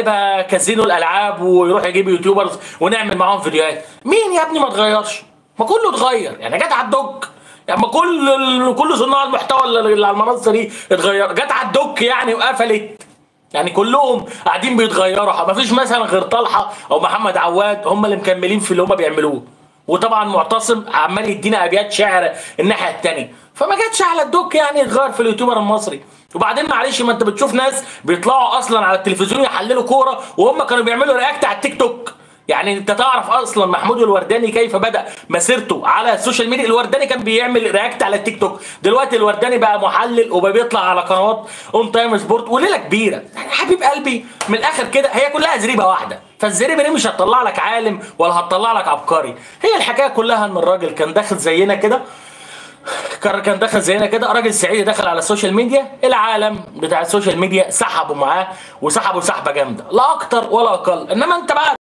يبقى كازينو الألعاب ويروح يجيب يوتيوبرز ونعمل معاهم فيديوهات. مين يا ابني ما اتغيرش؟ ما كله اتغير. يعني جت على الدك يعني ما كل كل صناع المحتوى اللي على المنصة دي اتغير. جت على الدك يعني وقفلت. يعني كلهم قاعدين بيتغيروا. ما فيش مثلا غير طلحة أو محمد عواد هم اللي مكملين في اللي هم بيعملوه. وطبعا معتصم عمال يدينا أبيات شعر الناحية الثانية فما جاتش على الدك يعني يتغير في اليوتيوبر المصري. وبعدين معلش ما انت بتشوف ناس بيطلعوا أصلا على التلفزيون يحللوا كورة وهم كانوا بيعملوا react على التيك توك. يعني أنت تعرف أصلا محمود الورداني كيف بدأ مسيرته على ال social media؟ الورداني كان بيعمل react على التيك توك. دلوقتي الورداني بقى محلل وبقى بيطلع على قنوات On Time Sport وليلة كبيرة. يعني حبيب قلبي من الآخر كده هي كلها زريبة واحدة. فالزريبة دي مش هتطلع لك عالم ولا هتطلع لك عبقري. هي الحكاية كلها إن الراجل كان داخل زينا كده كان كان دخل زينا كده. راجل سعيد دخل على ال social media. العالم بتاع ال social media سحبوا معاه وسحبوا سحبة جامدة. لا أكتر ولا أقل. إنما أنت بقى